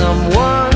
someone.